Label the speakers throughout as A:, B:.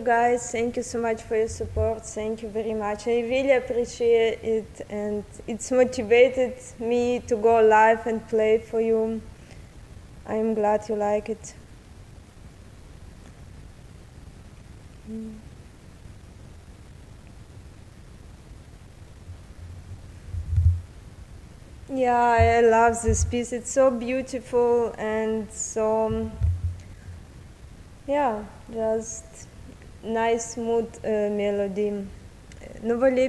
A: you guys. Thank you so much for your support. Thank you very much. I really appreciate it, and it's motivated me to go live and play for you. I'm glad you like it. Yeah, I love this piece. It's so beautiful and so, yeah, just nice mood uh, melody. Ne volez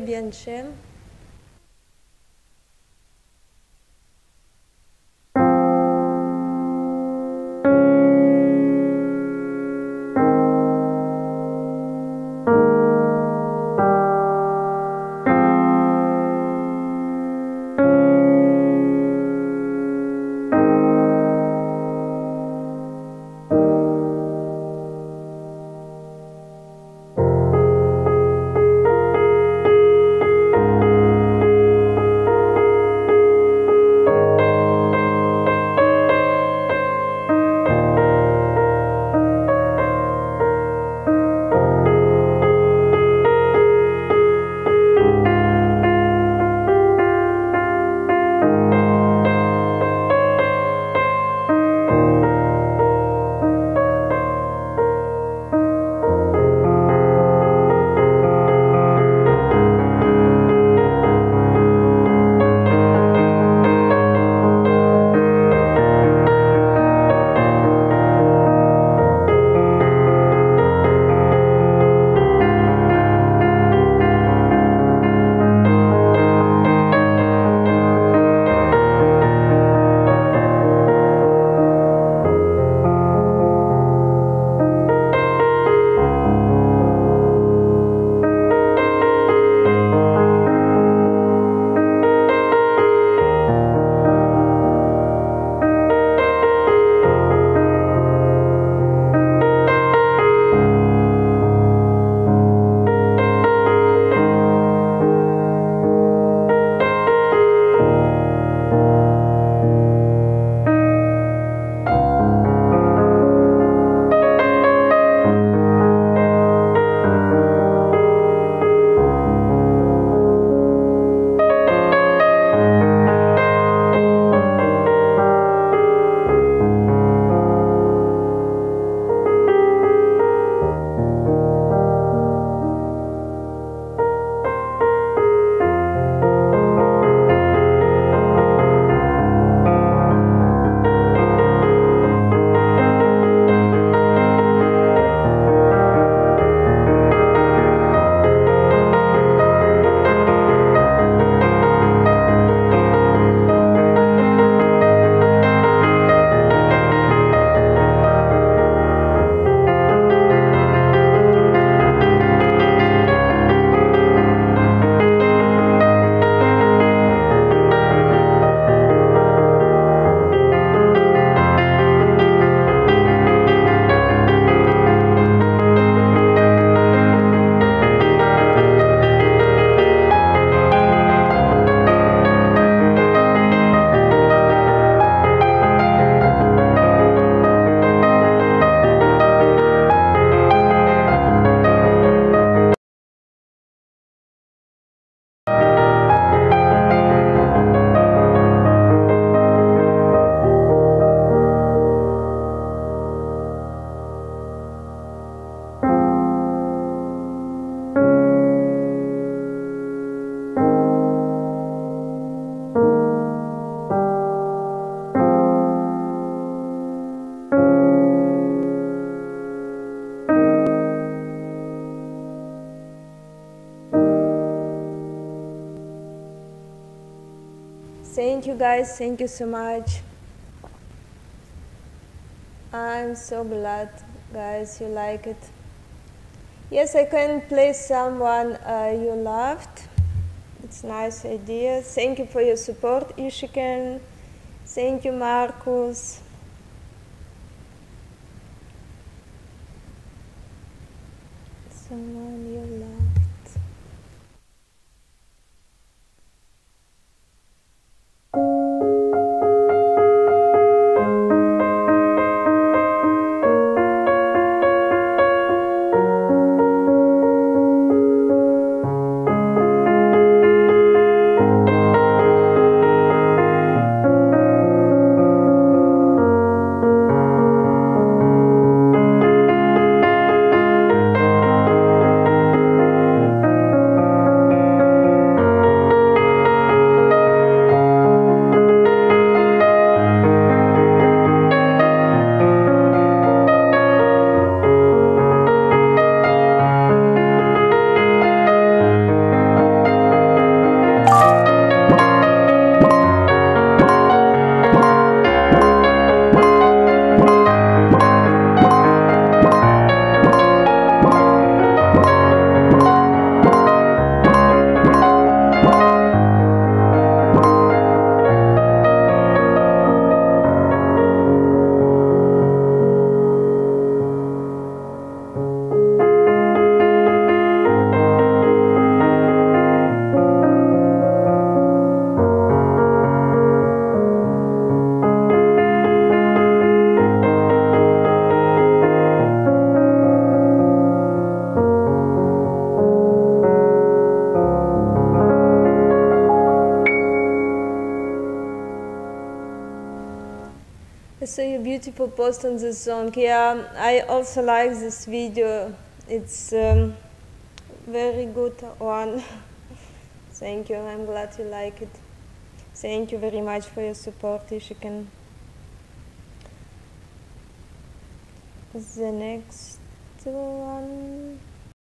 A: Thank you guys, thank you so much. I'm so glad, guys, you like it. Yes, I can play someone uh, you loved. It's nice idea. Thank you for your support, Ishiken. Thank you, Marcus. Someone you loved. Beautiful post on the song. Yeah, I also like this video. It's um, very good one. Thank you. I'm glad you like it. Thank you very much for your support. If you can. The next one.